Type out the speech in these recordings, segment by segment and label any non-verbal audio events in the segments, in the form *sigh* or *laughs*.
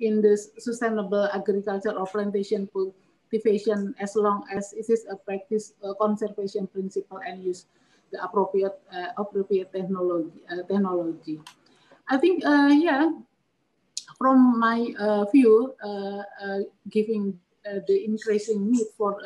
in this sustainable agriculture or plantation cultivation as long as it is a practice uh, conservation principle and use the appropriate uh, appropriate technology uh, technology. I think yeah, from my view, giving the increasing need for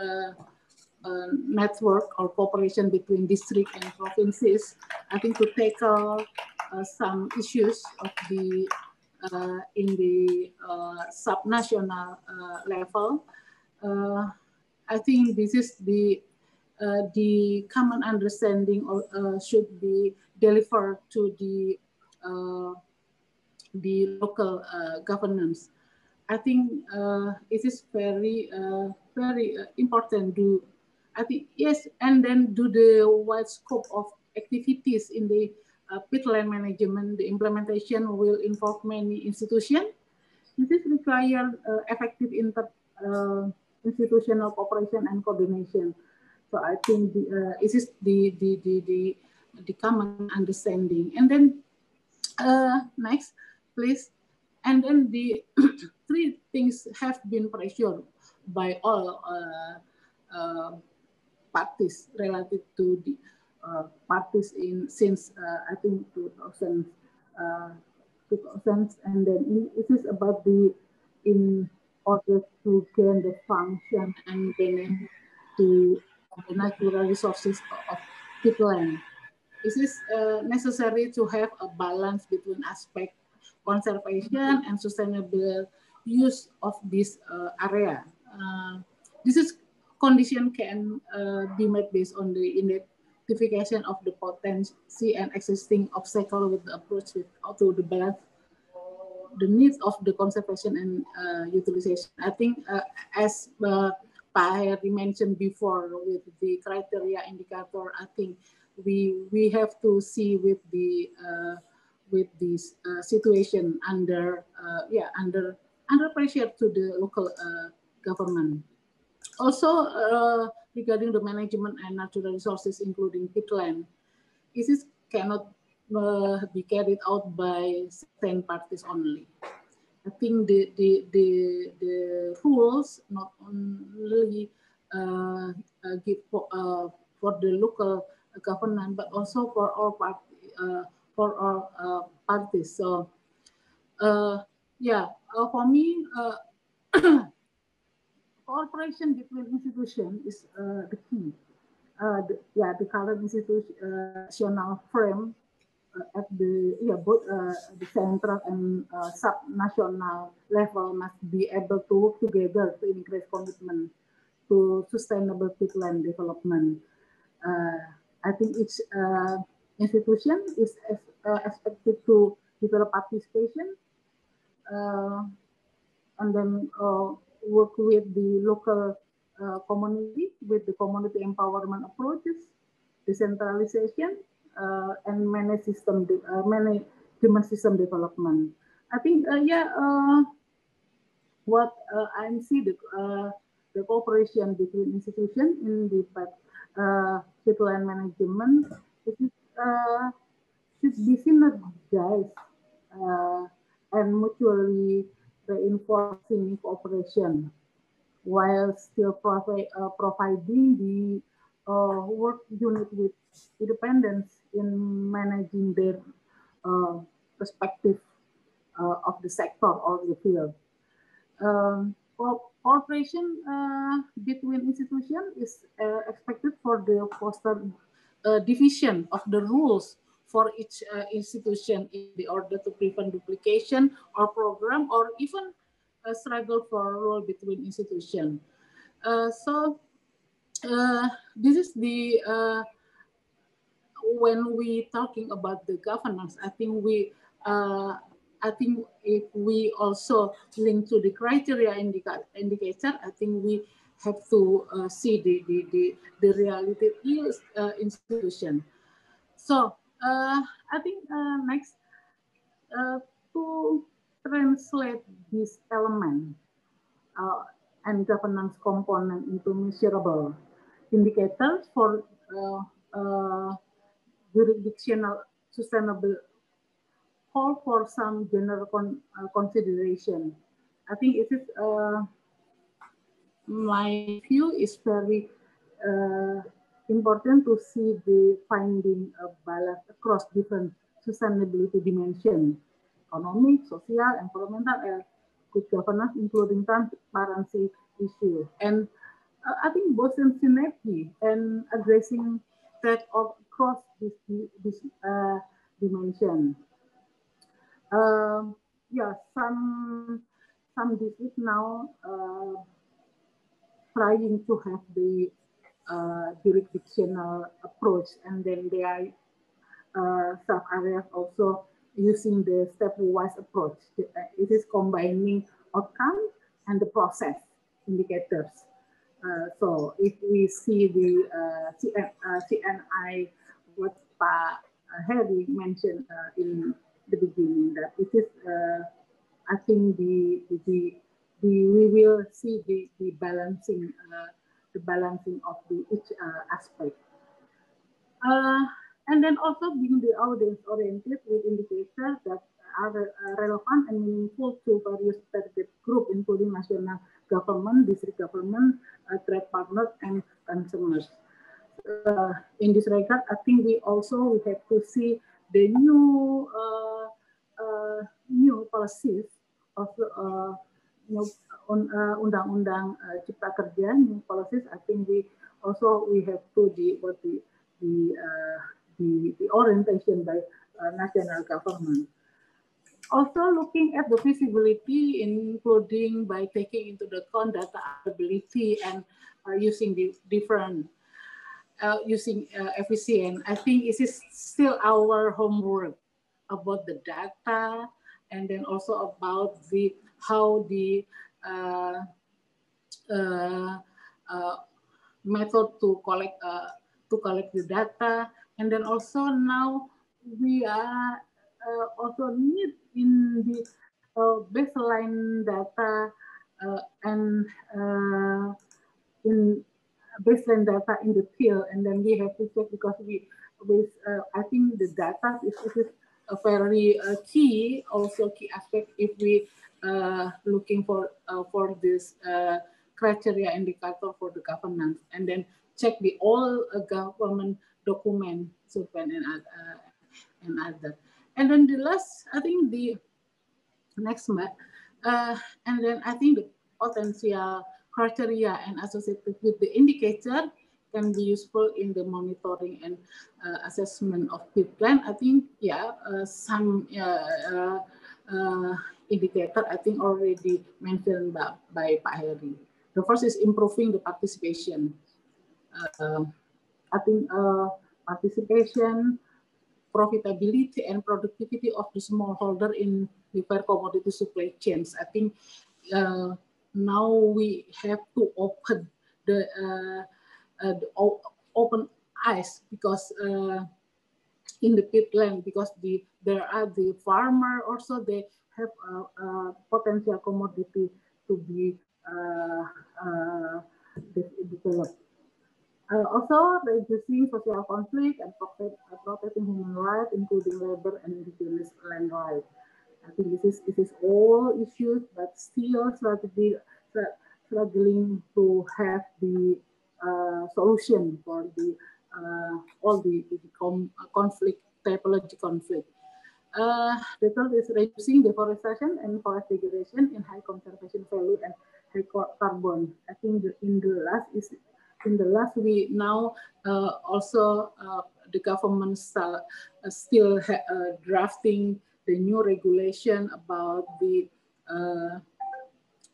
uh, network or cooperation between district and provinces, I think to tackle uh, some issues of the uh, Uh, in the uh, subnational uh, level, uh, I think this is the uh, the common understanding or, uh, should be delivered to the the local governance. I think it is very very important to I think yes, and then do the wide scope of activities in the uh, peatland management. The implementation will involve many institutions. This requires uh, effective inter uh, institutional cooperation and coordination. So I think the, uh, the, the, the, the, the common understanding. And then uh, next, please. And then the *clears throat* three things have been pressured by all uh, uh, parties related to the parties in since uh, I think 2000, uh, 2000 and then it is about the in order to gain the function and benefit to the natural resources of peatland. It is uh, necessary to have a balance between aspect conservation and sustainable use of this uh, area. Uh, this is condition can uh, be made based on the identification of the potency and existing obstacle with the approach with to the balance the needs of the conservation and uh, utilization. I think uh, as uh, Pak mentioned before with the criteria indicator, I think we we have to see with the uh, with this uh, situation under uh, yeah under under pressure to the local uh, government. Also, regarding the management and natural resources, including peatland, this cannot uh, be carried out by certain parties only. I think the the the, the rules not only uh, uh give for, uh, for the local government, but also for all party, uh, for all uh, parties. So, yeah, for me, *clears throat* cooperation between institutions is uh, the key. Uh, the, yeah, the current institutional frame uh, at the yeah both uh, the central and uh, sub-national level must be able to work together to increase commitment to sustainable peatland development. I think each institution is expected to develop participation and then work with the local uh, community with the community empowerment approaches, decentralization, uh, and manage system uh, management system development. I think, uh, yeah, uh, what uh, I see the the cooperation between institutions in the uh, peatland management it is, should be synergized and mutually reinforcing cooperation while still provi uh, providing the uh, work unit with independence in managing their uh, perspective uh, of the sector or the field. Um, cooperation uh, between institutions is uh, expected for the foster division of the rules for each uh, institution in the order to prevent duplication or program or even a struggle for role between institutions. Uh, so uh, this is the uh, when we talking about the governance, I think we uh, I think if we also link to the criteria indica indicator, I think we have to uh, see the, the, the, the reality is uh, institution. So uh, I think uh, next uh, to translate this element uh, and governance component into measurable indicators for jurisdictional sustainable call for some general con consideration. I think it is my view is very important to see the finding of balance across different sustainability dimensions, economic, social, environmental, and good governance, including transparency issues. And uh, I think both in synergy and addressing that of across this, this uh, dimension. Um, yeah, some some districts now uh, trying to have the uh, jurisdictional approach, and then they are uh, areas also using the stepwise approach. It is combining outcome and the process indicators. Uh, so if we see the uh, CN, uh, C&I, what Pa Harry mentioned uh, in the beginning, that it is, uh, I think the, the, the, we will see the, the balancing, uh, the balancing of the each aspect. and then also being the audience oriented with indicators that are relevant and meaningful to various target group, including national government, district government, uh, trade partners, and consumers. Uh, in this regard, I think we also we have to see the new uh, uh new policies of uh, you know, on undang-undang cipta kerja new policies. I think we also we have to the what the the the, the orientation by national government also looking at the feasibility, including by taking into the account data availability and uh, using the different, uh, using uh. I think it is still our homework about the data and then also about the how the uh, uh, uh, method to collect to collect the data. And then also now we are uh, also need in the uh, baseline data uh, and uh, in baseline data in the field, and then we have to check because we with uh, I think the data is, is a very uh, key also key aspect if we looking for for this criteria indicator for the government, and then check the all government document so and uh, and other. And then the last, I think the next uh, and then I think the potential criteria and associated with the indicator can be useful in the monitoring and uh, assessment of peatland. I think, yeah, uh, some uh, uh, indicator I think already mentioned by, by Pak Heri. The first is improving the participation. Uh, I think participation, profitability and productivity of the smallholder in the fair commodity supply chains. I think uh, now we have to open the, uh, uh, the open eyes because uh, in the peatland because the there are the farmer also they have a, potential commodity to be uh, uh, developed. Uh, also, reducing social conflict and uh, protecting human rights, including labor and indigenous land rights. I think this is this is all issues, but still strategy, struggling to have the uh, solution for the all the, the conflict, typology conflict. Uh, the third is reducing deforestation and forest degradation in high conservation value and high carbon. I think the, in the last is in the last week now uh, also uh, the government uh, still drafting the new regulation about the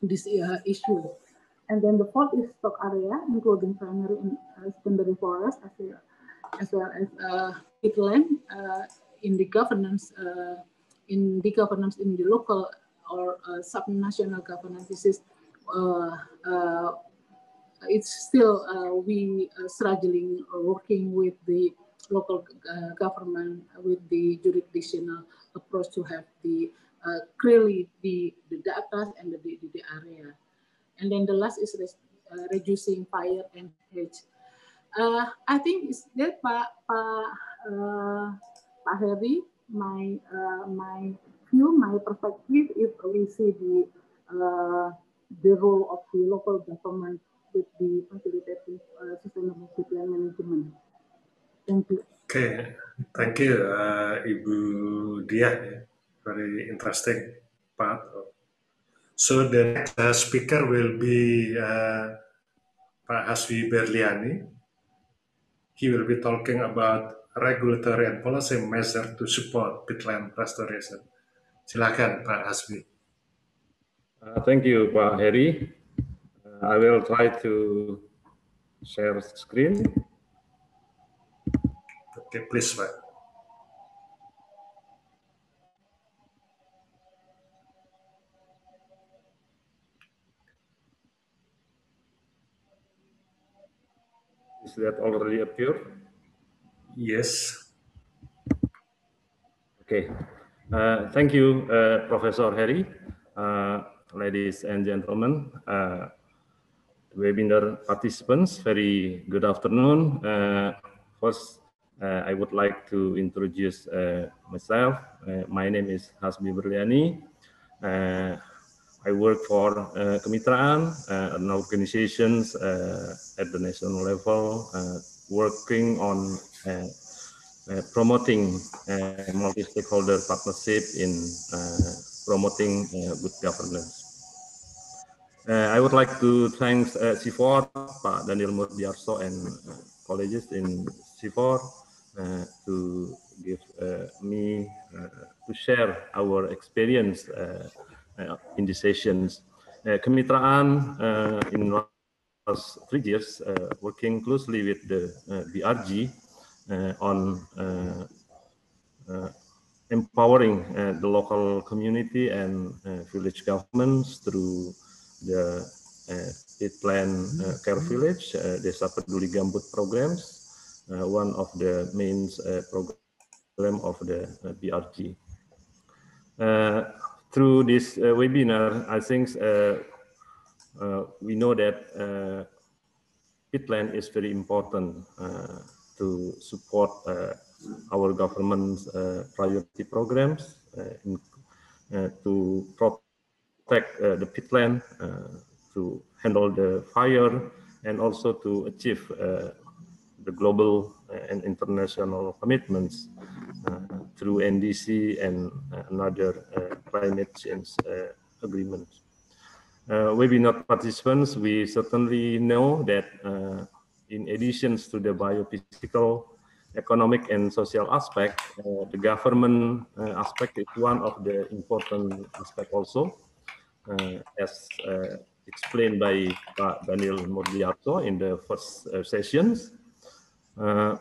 this issue. And then the fourth is stock area, including primary and secondary forest, as well as, uh, peatland uh, in the governance, uh, in the governance in the local or uh, subnational governance. This is it's still uh, we uh, struggling working with the local uh, government with the jurisdictional approach to have the clearly the, the data and the, the, the area. And then the last is reducing fire and haze. Uh, I think it's that Pak Pak uh, Pak Heri, my uh, my view, my perspective, if we see the uh, the role of the local government with the facilitating uh, sustainable peatland management. Thank you. Okay, thank you, uh, Ibu Dia. Very interesting part. So the next uh, speaker will be uh, Pak Hasbi Berliani. He will be talking about regulatory and policy measures to support peatland restoration. Silakan Pak Hasbi. Uh, thank you Pak Heri. Uh, I will try to share screen. Okay, please Pak. Is that already appeared? Yes. Okay. Uh, thank you, uh, Professor Harry. Uh, ladies and gentlemen, uh, webinar participants, very good afternoon. Uh, first, uh, I would like to introduce myself. my name is Hasbi Berliani. I work for uh, Kemitraan, an organization at the national level, working on promoting multi-stakeholder partnership in promoting good governance. Uh, I would like to thank uh, CIFOR, Pak Daniel Murdiyarso and uh, colleagues in CIFOR uh, to give me to share our experience uh, in the sessions. Uh, kemitraan uh, in last three years working closely with the BRG on empowering uh, the local community and uh, village governments through the uh, Peatland Care Village, Desa Peduli Gambut programs, one of the main program of the BRG through this uh, webinar, I think uh, uh, we know that peatland is very important to support uh, our government's uh, priority programs uh, in, to protect the peatland, to handle the fire, and also to achieve the global and international commitments uh, through NDC and uh, another uh, climate change agreements. webinar participants, we certainly know that in addition to the biophysical, economic and social aspect, uh, the government uh, aspect is one of the important aspect also, uh, as explained by Daniel Murdiyarso in the first sessions. Uh,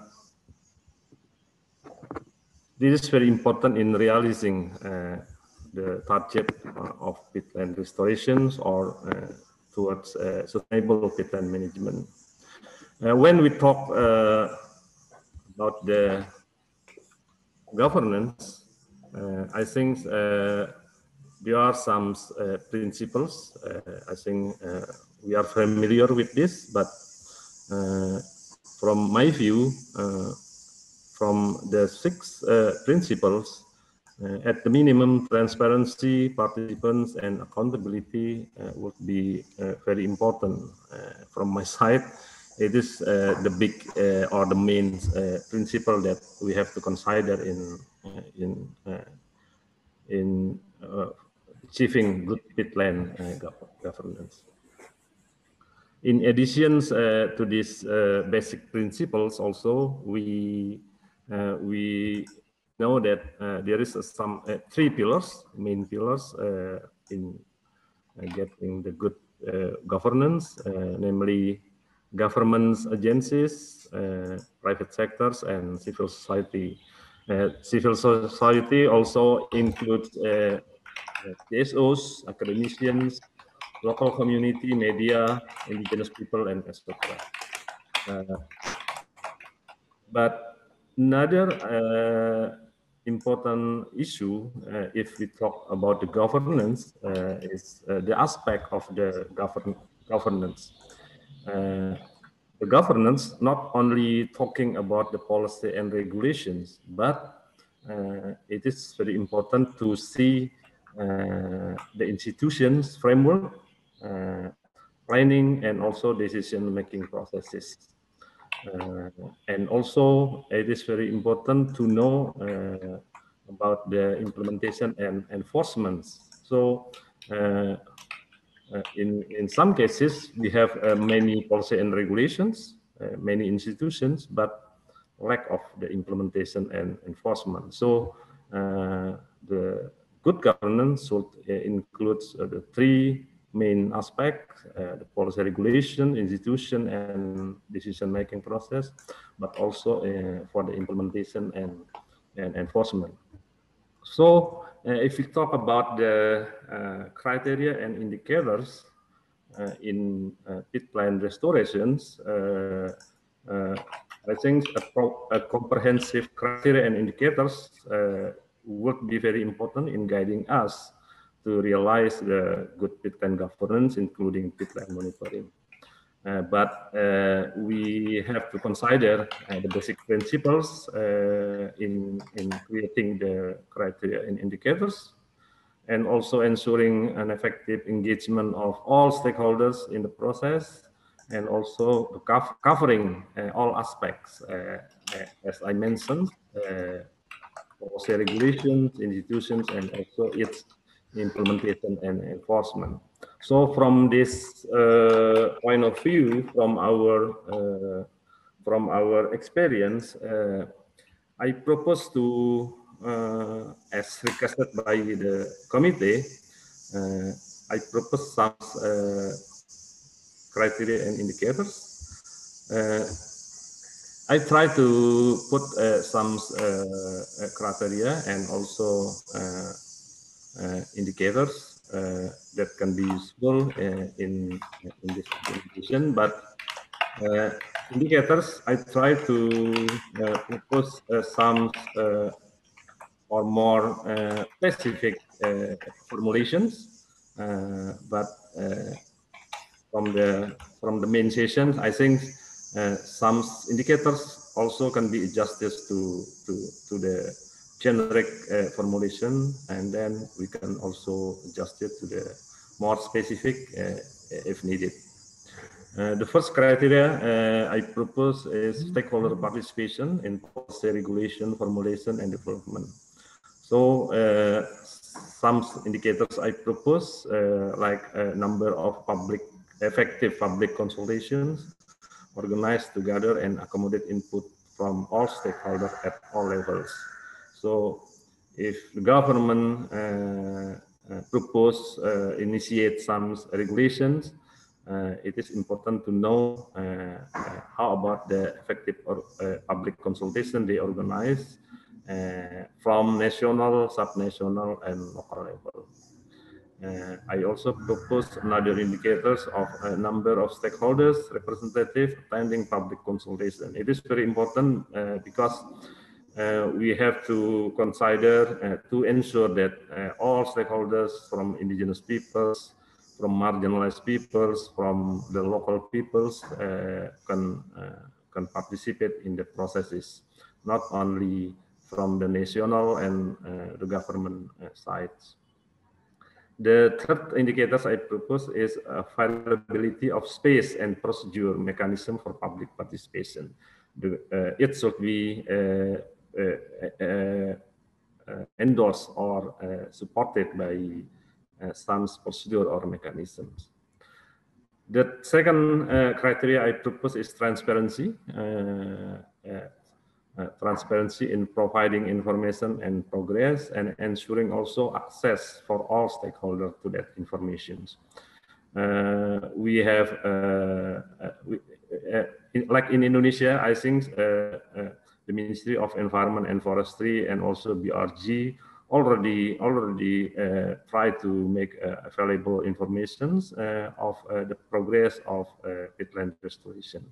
this is very important in realizing uh, the target uh, of peatland restorations or uh, towards uh, sustainable peatland management. Uh, when we talk uh, about the governance, uh, I think uh, there are some principles. I think we are familiar with this, but from my view, uh, from the six uh, principles, uh, at the minimum, transparency, participants, and accountability would be very important. from my *laughs* side, it is uh, the big uh, or the main uh, principle that we have to consider in in in achieving good peatland governance. In addition uh, to these uh, basic principles, also we uh, we know that there is some three pillars, main pillars in getting the good governance, namely governments, agencies, private sectors, and civil society. Uh, civil society also includes uh, CSOs, academicians, local community, media, indigenous people, and etc. Uh, but another uh, important issue, uh, if we talk about the governance, uh, is uh, the aspect of the govern governance. Uh, the governance not only talking about the policy and regulations, but it is very important to see the institutions framework, planning, and also decision-making processes. Uh, and also, it is very important to know uh, about the implementation and enforcement. So, uh, in in some cases, we have many policy and regulations, many institutions, but lack of the implementation and enforcement. So, the good governance should include the three main aspects, uh, the policy regulation, institution, and decision-making process, but also uh, for the implementation and, and enforcement. So uh, if we talk about the uh, criteria and indicators uh, in uh, peatland restorations, I think a, a, comprehensive criteria and indicators would be very important in guiding us to realize the good peatland governance, including peatland monitoring. Uh, but uh, we have to consider uh, the basic principles uh, in, in creating the criteria and indicators, and also ensuring an effective engagement of all stakeholders in the process, and also covering uh, all aspects, uh, as I mentioned, policy regulations, institutions, and also its implementation and enforcement. So from this uh, point of view, from our uh, from our experience, uh, I propose to, uh, as requested by the committee, uh, I propose some uh, criteria and indicators. I try to put some criteria and also indicators Uh, that can be useful uh, in, in this presentation, but uh, indicators, I try to uh, propose some or more specific formulations, but from the from the main session, I think uh, some indicators also can be adjusted to to to the generic uh, formulation, and then we can also adjust it to the more specific uh, if needed. Uh, the first criteria uh, I propose is stakeholder participation in policy regulation, formulation, and development. So uh, some indicators I propose, uh, like a number of public effective public consultations organized together and accommodate input from all stakeholders at all levels. So if the government uh, uh, propose uh, initiate some regulations, it is important to know how about the effective or, public consultation they organize from national, subnational, and local level. Uh, I also propose another indicators of a number of stakeholders, representatives attending public consultation. It is very important uh, because uh, we have to consider uh, to ensure that uh, all stakeholders from indigenous peoples, from marginalized peoples, from the local peoples uh, can uh, can participate in the processes, not only from the national and uh, the government sides. The third indicators I propose is availability of space and procedure mechanism for public participation. The, it should be Uh, uh, uh, endorsed or supported by some procedure or mechanisms. The second criteria I propose is transparency. Uh, transparency in providing information and progress and ensuring also access for all stakeholders to that information. Uh, we have, uh, we, in, like in Indonesia, I think the Ministry of Environment and Forestry and also BRG already already uh, try to make uh, available information uh, of uh, the progress of uh, peatland restoration.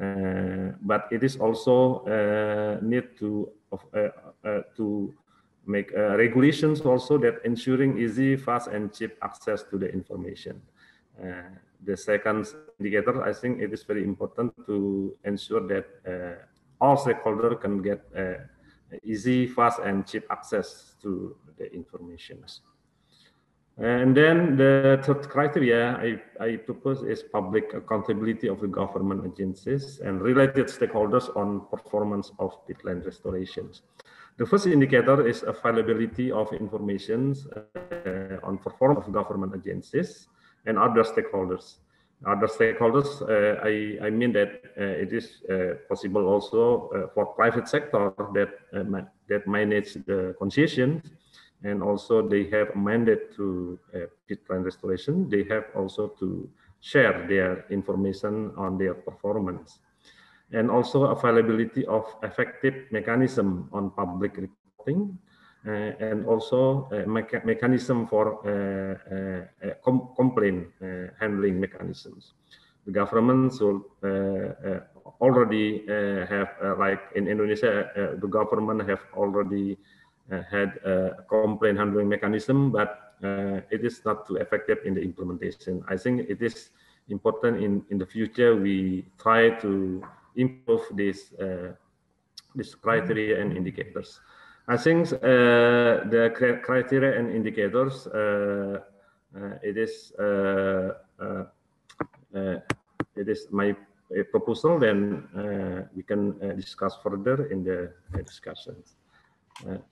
Uh, but it is also need to to make regulations also that ensuring easy, fast, and cheap access to the information. the second indicator, I think it is very important to ensure that all stakeholders can get uh, easy, fast, and cheap access to the information. And then the third criteria I, I propose is public accountability of the government agencies and related stakeholders on performance of peatland restorations. The first indicator is availability of information uh, on performance of government agencies and other stakeholders. Other stakeholders, uh, I, I mean that uh, it is uh, possible also for private sector that uh, that manage the concessions and also they have a mandate to uh, peatland restoration. They have also to share their information on their performance and also availability of effective mechanism on public reporting Eh, and also a mecha mechanism for uh, com complaint handling mechanisms. The governments will already have, like in Indonesia, the government have already had a complaint handling mechanism, but it is not too effective in the implementation. I think it is important in, in the future we try to improve this, uh, this criteria and indicators. I think uh, the criteria and indicators, uh, uh, it is it is my proposal, then we can discuss further in the discussions.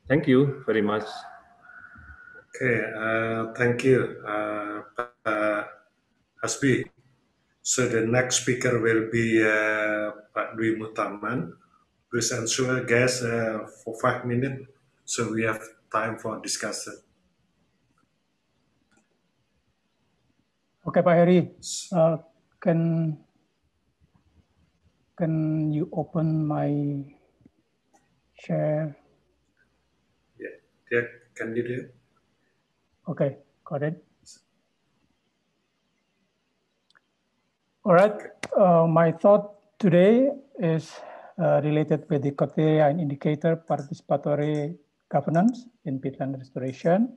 Thank you very much. Okay, uh, thank you, uh, uh. So the next speaker will be uh, Pak Dwi Muhtaman. Please answer, guest uh, for five minutes, so we have time for discussion. Okay, Pak Heri, uh, can can you open my share? Yeah, can you do? Okay, got it. All right, uh, my thought today is uh, related with the criteria and indicator participatory governance in peatland restoration.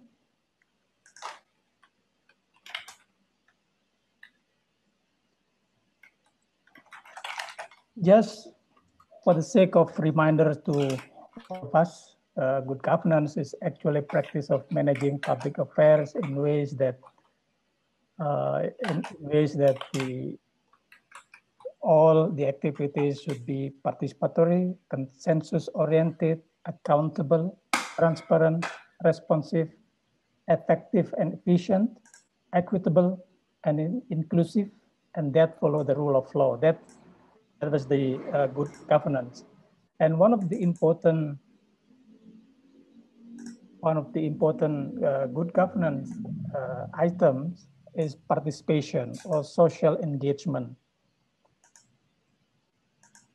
Just for the sake of reminder to all of us, uh, good governance is actually practice of managing public affairs in ways that uh, in ways that the all the activities should be participatory, consensus oriented, accountable, transparent, responsive, effective and efficient, equitable and in inclusive, and that follow the rule of law. That, that was the uh, good governance. And one of the important one of the important uh, good governance uh, items is participation or social engagement.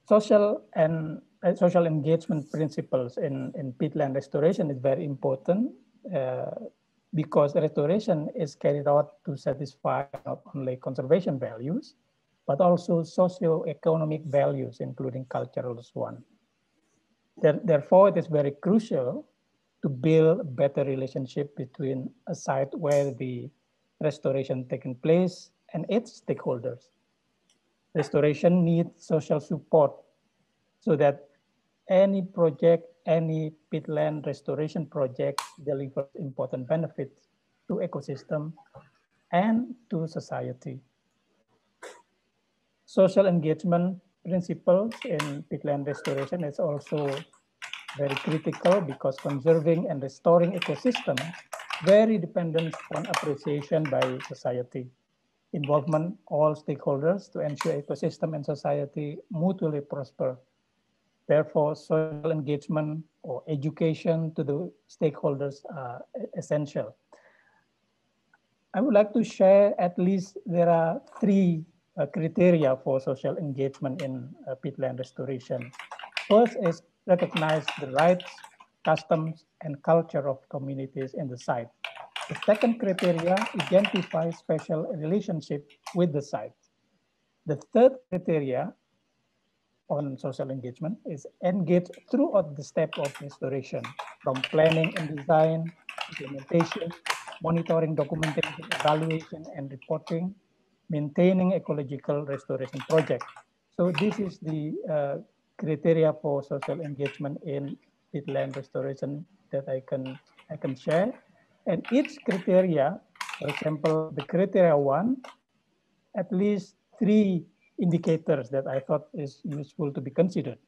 Social and uh, social engagement principles in, in peatland restoration is very important uh, because restoration is carried out to satisfy not only conservation values, but also socio-economic values, including cultural one. There, therefore, it is very crucial to build a better relationship between a site where the restoration taking place and its stakeholders. Restoration needs social support so that any project, any peatland restoration project delivers important benefits to ecosystem and to society. Social engagement principles in peatland restoration is also very critical because conserving and restoring ecosystem very dependent on appreciation by society. Involvement all stakeholders to ensure ecosystem and society mutually prosper. Therefore, social engagement or education to the stakeholders are essential. I would like to share at least there are three uh, criteria for social engagement in uh, peatland restoration. First is recognize the rights, customs, and culture of communities in the site. The second criteria identifies special relationship with the site. The third criteria on social engagement is engage throughout the step of restoration, from planning and design, implementation, monitoring, documentation, evaluation, and reporting, maintaining ecological restoration project. So this is the uh, criteria for social engagement in peatland restoration that I can I can share. And each criteria For example, the criteria one, at least three indicators that I thought is useful to be considered.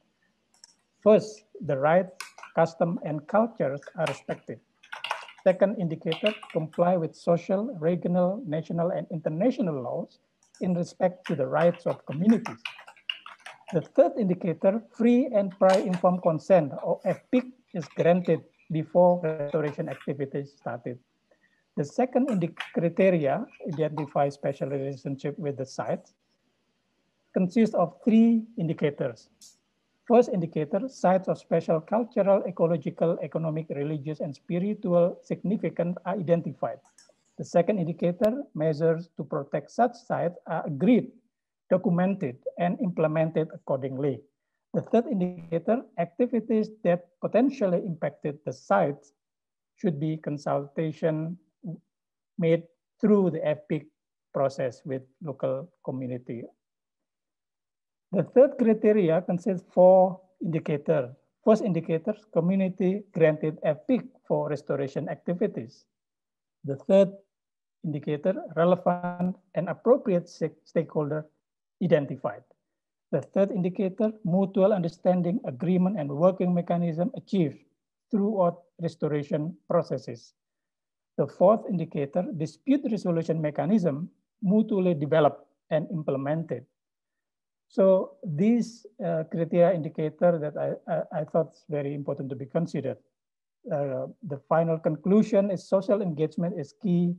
First, the rights, custom, and cultures are respected. Second indicator, comply with social, regional, national, and international laws in respect to the rights of communities. The third indicator, free and prior informed consent, or FPIC, is granted before restoration activities started. The second criteria, identify special relationship with the site, consists of three indicators. First indicator, sites of special cultural, ecological, economic, religious, and spiritual significance are identified. The second indicator, measures to protect such sites are agreed, documented, and implemented accordingly. The third indicator, activities that potentially impacted the sites should be consultation made through the FPIC process with local community the third criteria consists four indicators. First indicator, community granted FPIC for restoration activities. The third indicator, relevant and appropriate stakeholder identified. The third indicator, mutual understanding, agreement, and working mechanism achieved throughout restoration processes. The fourth indicator, dispute resolution mechanism, mutually developed and implemented. So these uh, criteria indicator that I, I, I, thought is very important to be considered. Uh, the final conclusion is social engagement is key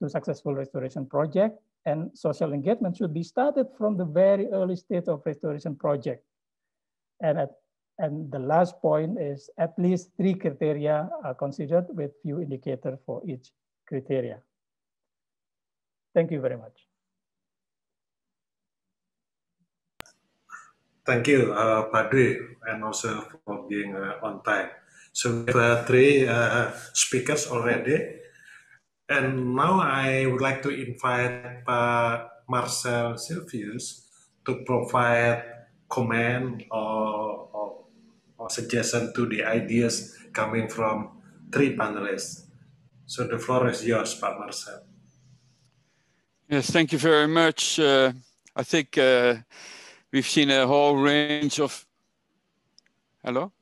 to successful restoration project and social engagement should be started from the very early stage of restoration project. And, at, and the last point is at least three criteria are considered with few indicators for each criteria. Thank you very much. Thank you, uh, Padre, and also for being uh, on time. So we have uh, three uh, speakers already. And now I would like to invite uh, Marcel Silvius to provide comment or, or, or suggestion to the ideas coming from three panelists. So the floor is yours, Pak Marcel. Yes, thank you very much. Uh, I think uh, we've seen a whole range of. Hello.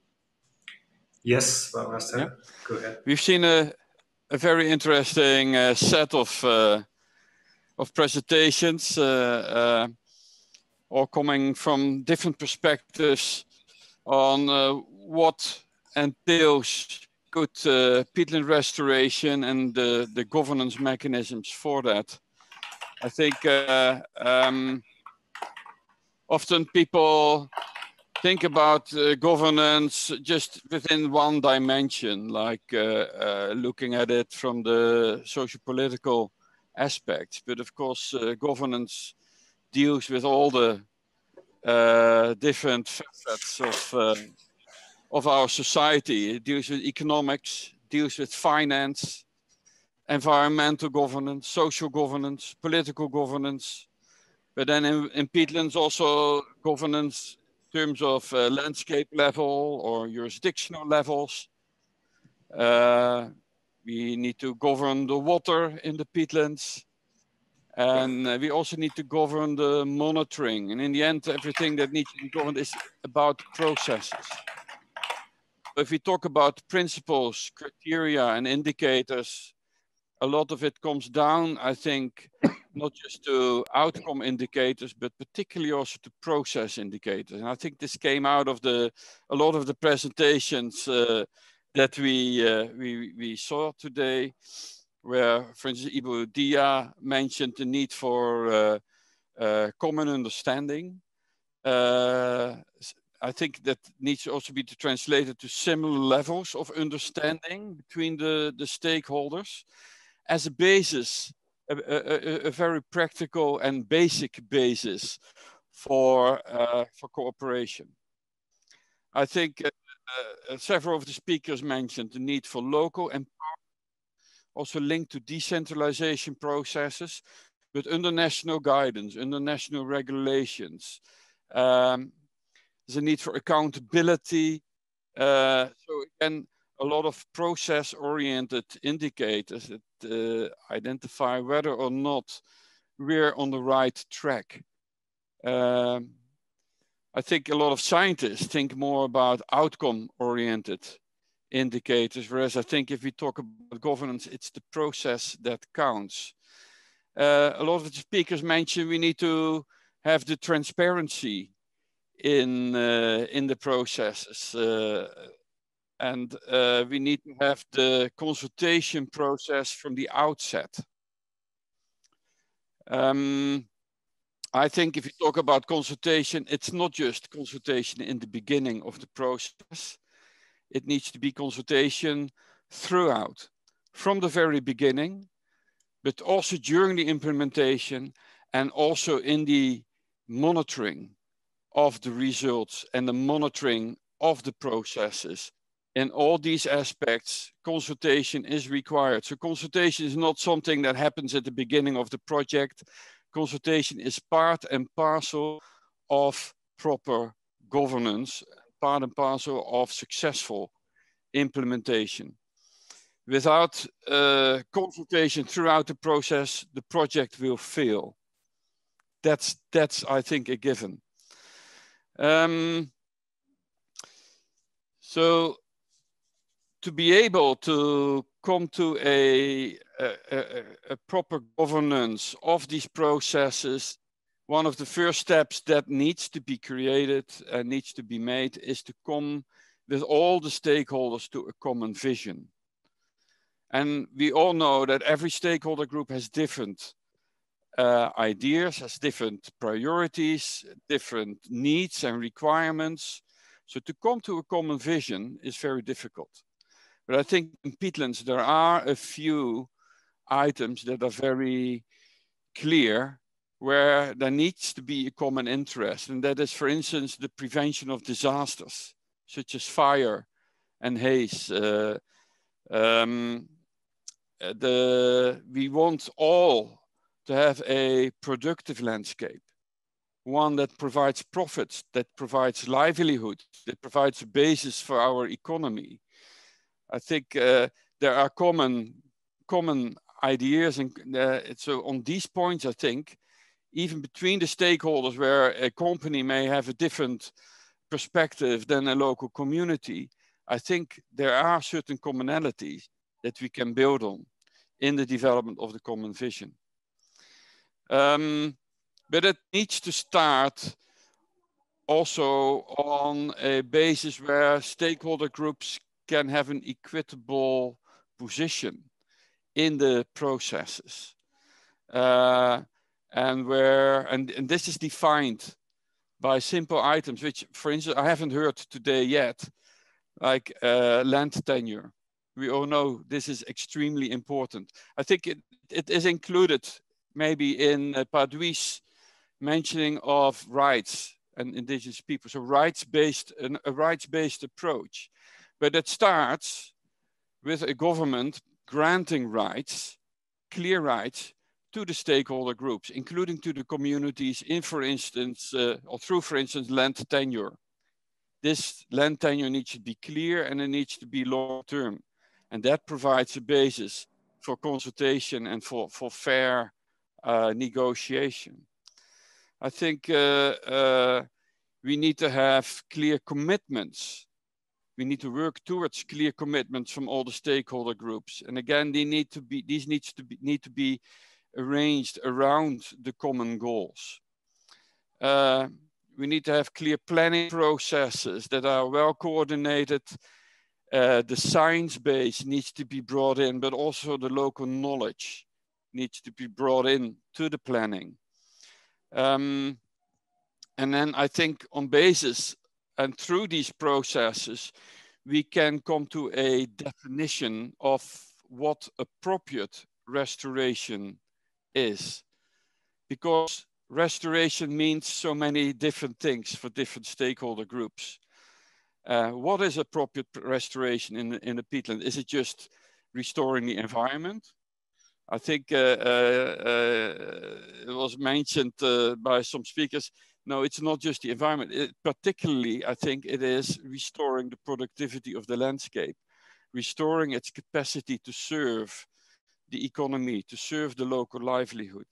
Yes, yeah. Go ahead. We've seen a, a very interesting uh, set of uh, of presentations, uh, uh all coming from different perspectives on uh, what entails good peatland restoration and the, the governance mechanisms for that. I think um, often people think about uh, governance just within one dimension, like uh, uh, looking at it from the social political aspect. But of course, uh, governance deals with all the uh, different facets of, of our society. It deals with economics, deals with finance, environmental governance, social governance, political governance, but then in, in peatlands also governance terms of uh, landscape level or jurisdictional levels. Uh, we need to govern the water in the peatlands. And uh, we also need to govern the monitoring. And in the end, everything that needs to be governed is about processes. If we talk about principles, criteria, and indicators, a lot of it comes down, I think, not just to outcome indicators, but particularly also to process indicators. And I think this came out of the a lot of the presentations uh, that we, uh, we we saw today, where, for instance, Ibu Dia mentioned the need for uh, uh common understanding. Uh, I think that needs to also be translated to similar levels of understanding between the, the stakeholders as a basis a, a, a, very practical and basic basis for uh, for cooperation. I think uh, uh, several of the speakers mentioned the need for local and also linked to decentralization processes, but under national guidance, under national regulations. Um, there's a need for accountability. Uh, so again, a lot of process-oriented indicators that uh, identify whether or not we're on the right track. Um, I think a lot of scientists think more about outcome oriented indicators, whereas I think if we talk about governance, it's the process that counts. Uh, a lot of the speakers mentioned we need to have the transparency in uh, in the processes uh, and uh, we need to have the consultation process from the outset. Um, I think if you talk about consultation, it's not just consultation in the beginning of the process. It needs to be consultation throughout, from the very beginning, but also during the implementation and also in the monitoring of the results and the monitoring of the processes in all these aspects, consultation is required. So consultation is not something that happens at the beginning of the project. Consultation is part and parcel of proper governance, part and parcel of successful implementation. Without uh, consultation throughout the process, the project will fail. That's, that's I think, a given. Um, so to be able to come to a, a, a, proper governance of these processes, one of the first steps that needs to be created and needs to be made is to come with all the stakeholders to a common vision. And we all know that every stakeholder group has different uh, ideas, has different priorities, different needs and requirements. So to come to a common vision is very difficult. But I think in peatlands, there are a few items that are very clear where there needs to be a common interest. And that is, for instance, the prevention of disasters, such as fire and haze. Uh, um, the, we want all to have a productive landscape, one that provides profits, that provides livelihood, that provides a basis for our economy. I think uh, there are common common ideas, and uh, so on these points, I think even between the stakeholders, where a company may have a different perspective than a local community, I think there are certain commonalities that we can build on in the development of the common vision. Um, but it needs to start also on a basis where stakeholder groups can have an equitable position in the processes. Uh, and where, and, and this is defined by simple items, which for instance, I haven't heard today yet, like uh, land tenure. We all know this is extremely important. I think it, it is included maybe in uh, Pak Dwi's mentioning of rights and indigenous people. So rights-based, a rights-based approach. But it starts with a government granting rights, clear rights, to the stakeholder groups, including to the communities in, for instance, uh, or through, for instance, land tenure. This land tenure needs to be clear and it needs to be long-term. And that provides a basis for consultation and for, for fair uh, negotiation. I think uh, uh we need to have clear commitments we need to work towards clear commitments from all the stakeholder groups. And again, they need to be, these needs to be, need to be arranged around the common goals. Uh, we need to have clear planning processes that are well coordinated. Uh, the science base needs to be brought in, but also the local knowledge needs to be brought in to the planning. Um, and then I think on basis and through these processes, we can come to a definition of what appropriate restoration is. Because restoration means so many different things for different stakeholder groups. Uh, what is appropriate restoration in, in the peatland? Is it just restoring the environment? I think uh, uh, uh it was mentioned by some speakers, no, it's not just the environment. It, particularly, I think it is restoring the productivity of the landscape, restoring its capacity to serve the economy, to serve the local livelihood.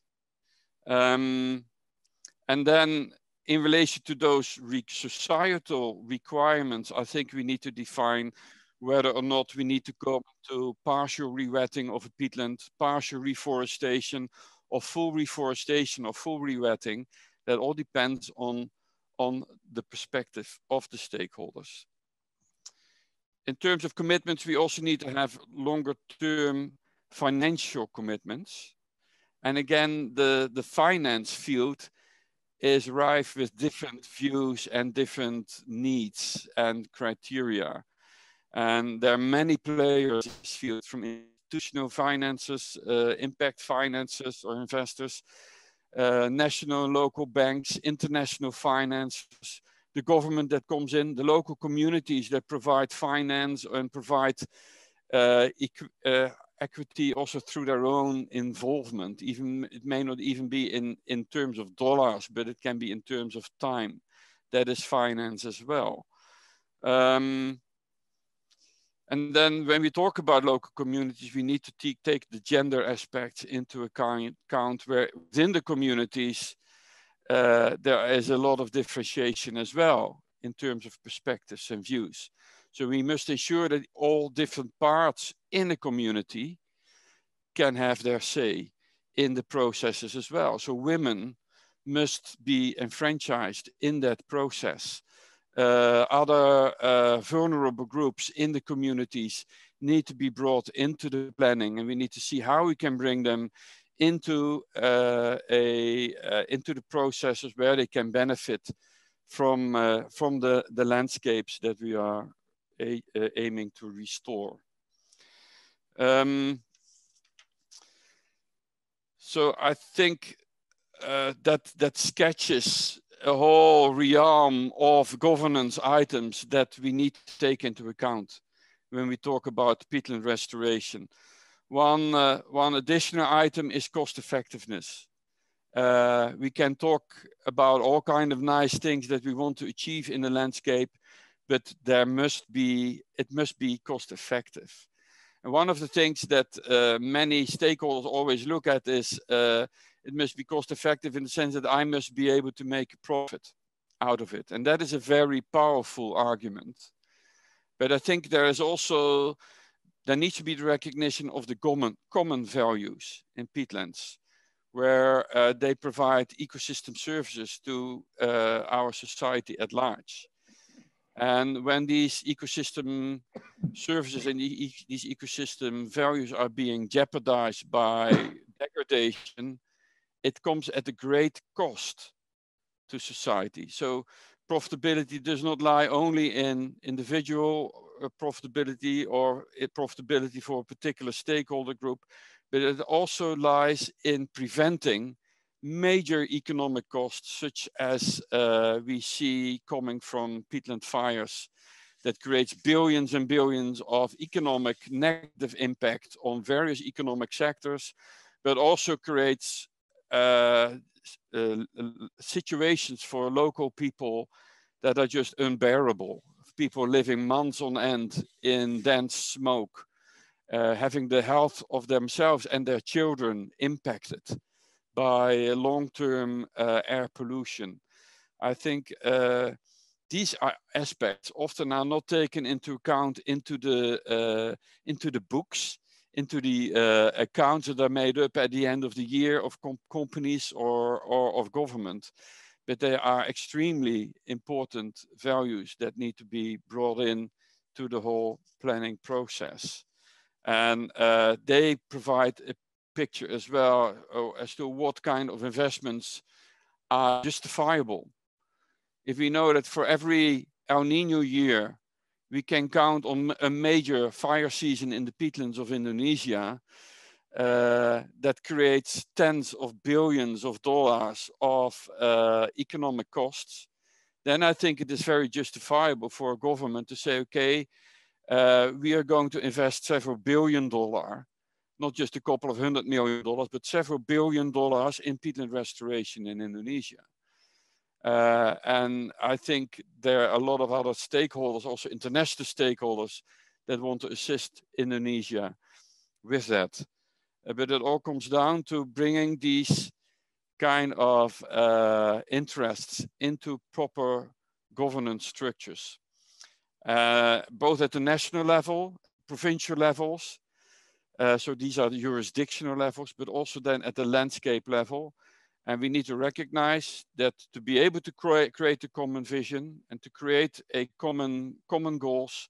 Um, and then in relation to those re societal requirements, I think we need to define whether or not we need to go to partial rewetting of a peatland, partial reforestation, or full reforestation or full rewetting. That all depends on, on the perspective of the stakeholders. In terms of commitments, we also need to have longer term financial commitments. And again, the, the finance field is rife with different views and different needs and criteria. And there are many players in this field from institutional finances, uh, impact finances or investors, uh, national and local banks, international finances, the government that comes in, the local communities that provide finance and provide uh, uh equity also through their own involvement. Even it may not even be in, in terms of dollars, but it can be in terms of time. That is finance as well. Um, and then when we talk about local communities, we need to take the gender aspects into account, where within the communities, uh, there is a lot of differentiation as well in terms of perspectives and views. So we must ensure that all different parts in the community can have their say in the processes as well. So women must be enfranchised in that process. Uh, other uh, vulnerable groups in the communities need to be brought into the planning and we need to see how we can bring them into uh, a uh, into the processes where they can benefit from uh, from the the landscapes that we are uh, aiming to restore. Um, so I think that that sketches a whole realm of governance items that we need to take into account when we talk about peatland restoration. One, uh, one additional item is cost effectiveness. Uh, we can talk about all kind of nice things that we want to achieve in the landscape, but there must be, it must be cost effective. And one of the things that uh, many stakeholders always look at is uh, it must be cost effective in the sense that I must be able to make a profit out of it. And that is a very powerful argument. But I think there is also, there needs to be the recognition of the common, common values in peatlands where uh, they provide ecosystem services to uh, our society at large. And when these ecosystem services and the, these ecosystem values are being jeopardized by degradation, it comes at a great cost to society. So profitability does not lie only in individual uh, profitability or profitability for a particular stakeholder group, but it also lies in preventing major economic costs, such as uh, we see coming from peatland fires that creates billions and billions of economic negative impact on various economic sectors, but also creates situations for local people that are just unbearable. People living months on end in dense smoke, uh, having the health of themselves and their children impacted by long-term uh, air pollution. I think uh, these aspects often are not taken into account into the uh, into the books, into the uh, accounts that are made up at the end of the year of com companies or, or of government. But they are extremely important values that need to be brought in to the whole planning process. And uh, they provide a picture as well uh, as to what kind of investments are justifiable. If we know that for every El Nino year, we can count on a major fire season in the peatlands of Indonesia uh, that creates tens of billions of dollars of uh, economic costs, then I think it is very justifiable for a government to say, okay, uh, we are going to invest several billion dollar not just a couple of hundred million dollars, but several billion dollars in peatland restoration in Indonesia. Uh, and I think there are a lot of other stakeholders, also international stakeholders, that want to assist Indonesia with that. uh, but it all comes down to bringing these kind of uh, interests into proper governance structures, uh, both at the national level, provincial levels. Uh, so these are the jurisdictional levels, but also then at the landscape level. And we need to recognize that to be able to create, a common vision and to create a common, common goals,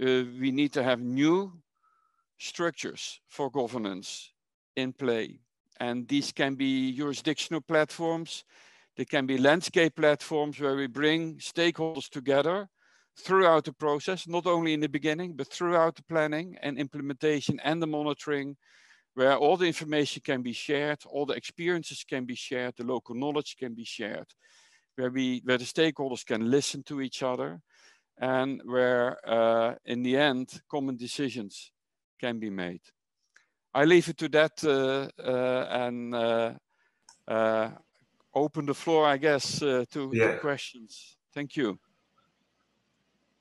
uh, we need to have new structures for governance in play. And these can be jurisdictional platforms, they can be landscape platforms where we bring stakeholders together throughout the process, not only in the beginning, but throughout the planning and implementation and the monitoring, where all the information can be shared, all the experiences can be shared, the local knowledge can be shared, where, we, where the stakeholders can listen to each other, and where, uh, in the end, common decisions can be made. I leave it to that uh, uh, and uh, uh, open the floor, I guess, uh, to, yeah. questions. Thank you.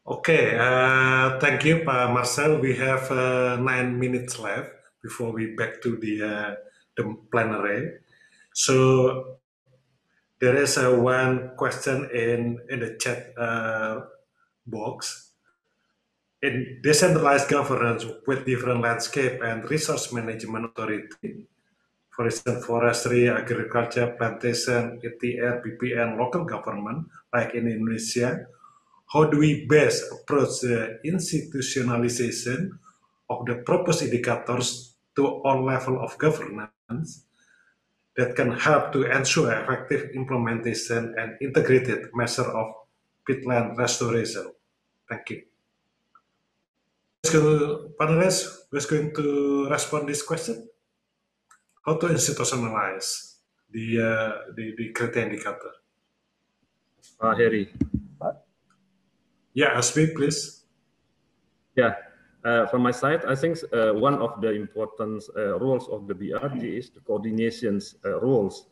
Okay, uh, thank you, Marcel. We have uh, nine minutes left before we back to the uh, the plenary. So there is uh, one question in in the chat uh, box. In decentralized governance with different landscape and resource management authority, for instance, forestry, agriculture, plantation, ETR, BPN, local government, like in Indonesia, how do we best approach the institutionalization of the proposed indicators to all level of governance that can help to ensure effective implementation and integrated measure of peatland restoration. Thank you. Let's go, panelists, who's going to respond this question? How to institutionalize the, uh, the, the criteria indicator? Uh, Heri. Yeah, Hasbi, please. Yeah, from my side, I think uh, one of the important uh, roles of the BRG is the coordinations uh, roles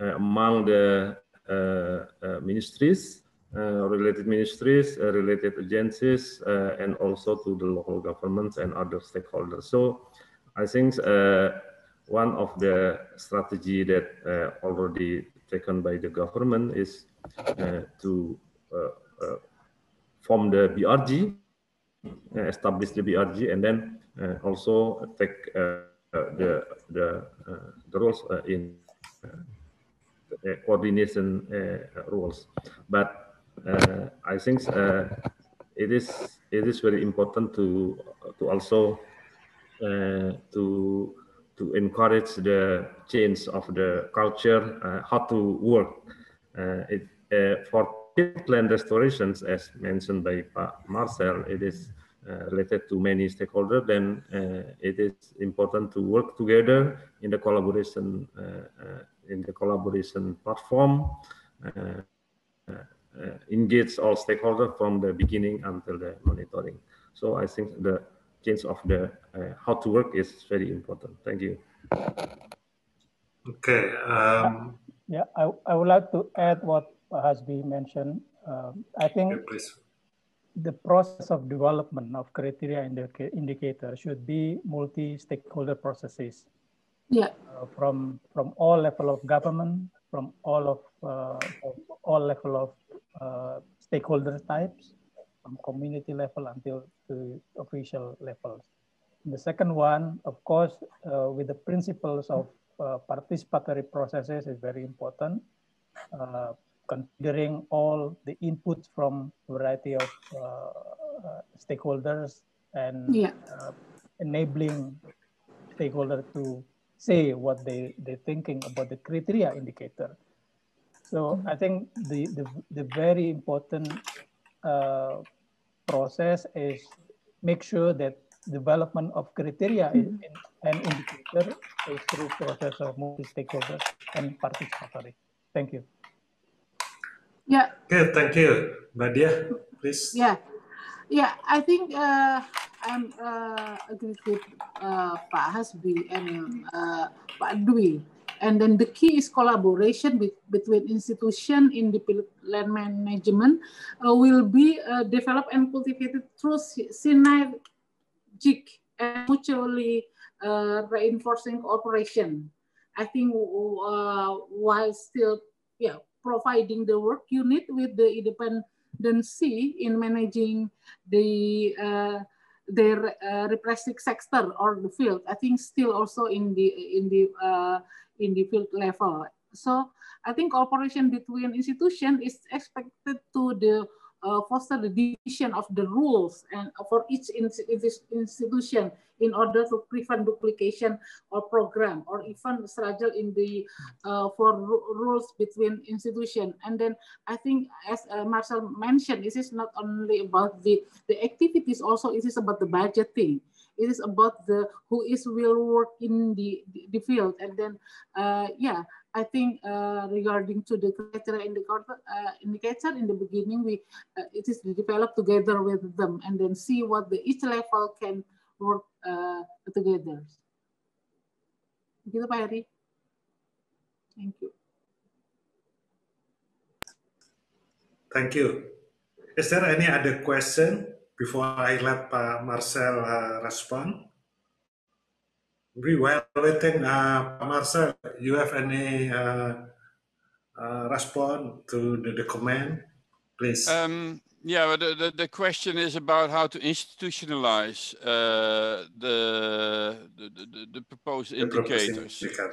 uh, among the uh, ministries, related ministries, related agencies, and also to the local governments and other stakeholders. So I think one of the strategy that already taken by the government is to form the BRG, uh, establish the BRG, and then uh, also take uh, the the the roles in coordination roles. But I think it is it is very important to to also to to encourage the change of the culture, uh, how to work. Uh, it, uh, for peatland restorations, as mentioned by Pak Marcel, it is uh, related to many stakeholders, then uh, it is important to work together in the collaboration uh, uh in the collaboration platform, uh, uh, engage all stakeholders from the beginning until the monitoring. So I think the change of the how to work is very important. Thank you. Okay. Um... Yeah, I, I would like to add what has been mentioned, um, I think the process of development of criteria indica indicator should be multi-stakeholder processes. Yeah. Uh, from from all level of government, from all of, uh, of all level of uh, stakeholder types, from community level until to official levels. The second one, of course, uh, with the principles of uh, participatory processes is very important. Uh, considering all the inputs from a variety of uh, stakeholders and yeah. uh, enabling stakeholders to say what they, they're thinking about the criteria indicator. So I think the, the, the very important uh, process is make sure that development of criteria mm -hmm. in, and indicator is through process of multi-stakeholder and participatory. Thank you. Yeah. Okay, thank you. Nadia, please. Yeah. Yeah, I think uh, I'm uh, agree with uh, Pak Hasbi and uh, Pak Dwi. And then the key is collaboration with, between institution in the land management uh, will be uh, developed and cultivated through synergic and mutually uh, reinforcing cooperation. I think uh, while still yeah, providing the work unit with the independency in managing the uh, their uh, repressive sector or the field. I think still also in the in the uh, in the field level. So I think cooperation between institutions is expected to the uh, foster the division of the rules and for each institution in order to prevent duplication or program or even struggle in the uh, for rules between institution. And then i think as uh, marcel mentioned this is not only about the the activities also it is about the budgeting. It is about the who is will work in the the field. And then uh, yeah I think uh, regarding to the criteria indicator, uh, indicator in the beginning, we uh, it is developed together with them and then see what the each level can work uh, together. Pak Heri. Thank you. Thank you. Is there any other question before I let Pak Marcel uh, respond? We while waiting, uh, Marcel, you have any uh, uh, response to the, the comment, please? Um, yeah, the, the, the, question is about how to institutionalize uh, the, the, the, the, proposed indicators. Indicator.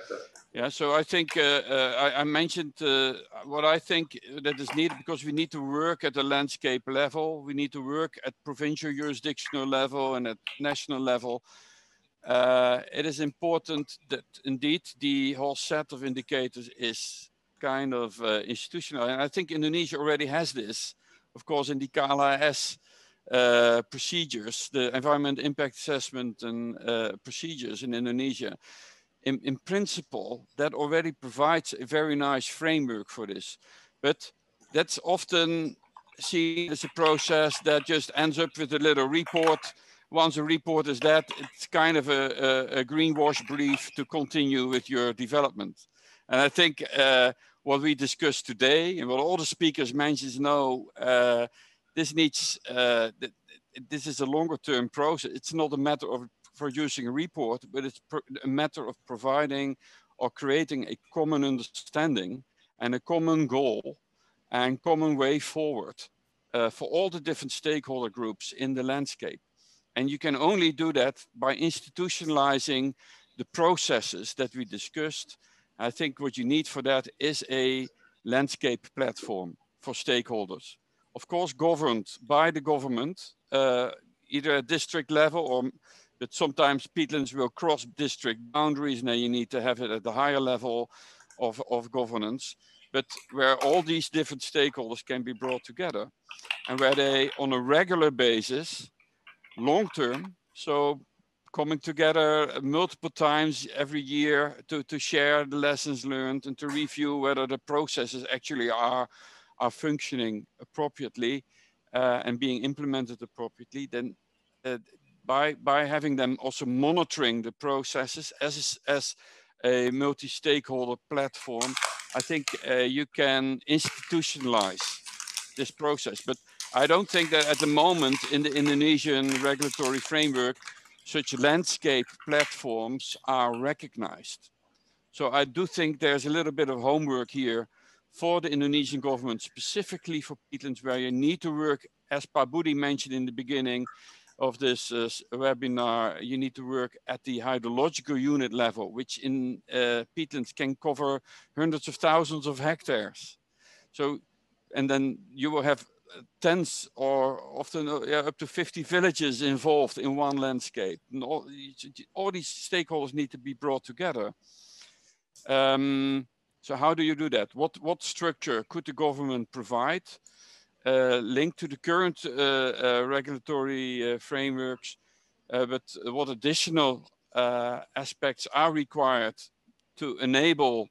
Yeah, so I think uh, uh, I, I, mentioned uh, what I think that is needed because we need to work at the landscape level. We need to work at provincial jurisdictional level and at national level uh, it is important that indeed the whole set of indicators is kind of uh, institutional. And I think Indonesia already has this, of course, in the KLAS uh, procedures, the environment impact assessment and uh, procedures in Indonesia. In, in principle, that already provides a very nice framework for this. But that's often seen as a process that just ends up with a little report once a report is that, it's kind of a, a, a greenwash brief to continue with your development. And I think uh, what we discussed today and what all the speakers mentioned, no, uh, this needs, uh, this is a longer term process. It's not a matter of producing a report, but it's a matter of providing or creating a common understanding and a common goal and common way forward uh, for all the different stakeholder groups in the landscape. And you can only do that by institutionalizing the processes that we discussed. I think what you need for that is a landscape platform for stakeholders. Of course, governed by the government, uh, either at district level or but sometimes peatlands will cross district boundaries then you need to have it at the higher level of, of governance but where all these different stakeholders can be brought together and where they on a regular basis long term. So coming together multiple times every year to, to share the lessons learned and to review whether the processes actually are, are functioning appropriately uh, and being implemented appropriately, then uh, by, by having them also monitoring the processes as, as a multi-stakeholder platform, I think uh, you can institutionalize this process. But I don't think that at the moment in the Indonesian regulatory framework, such landscape platforms are recognized. So I do think there's a little bit of homework here for the Indonesian government, specifically for peatlands, where you need to work, as Pak Budi mentioned in the beginning of this uh, webinar, you need to work at the hydrological unit level, which in uh, peatlands can cover hundreds of thousands of hectares. So, and then you will have tens or often uh, yeah, up to 50 villages involved in one landscape. And all, all these stakeholders need to be brought together. Um, so how do you do that? What, what structure could the government provide uh, linked to the current uh, uh, regulatory uh, frameworks, uh, but what additional aspects are required to enable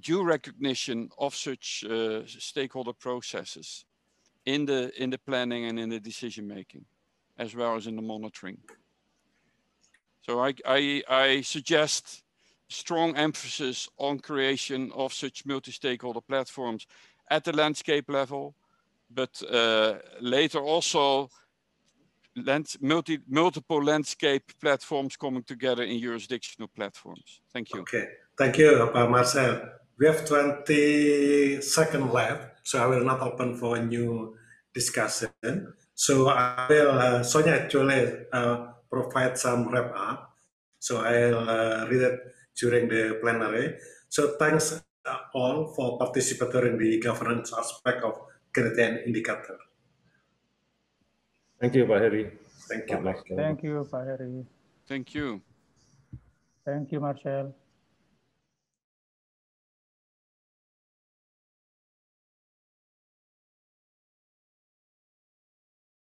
due recognition of such uh, stakeholder processes in the in the planning and in the decision making, as well as in the monitoring. So I I, I suggest strong emphasis on creation of such multi-stakeholder platforms at the landscape level, but uh, later also lands, multi, multiple landscape platforms coming together in jurisdictional platforms. Thank you. Okay, thank you, Pak Marcel. We have 20 seconds left, so I will not open for a new discussion. So I will, uh, Sonia actually uh, provide some wrap up. So I'll uh, read it during the plenary. So thanks uh, all for participating in the governance aspect of Canadian indicator. Thank you, Pak Heri. Thank you. Pak Thank you, Pak Heri. Thank you. Thank you, Marcel.